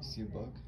See a bug.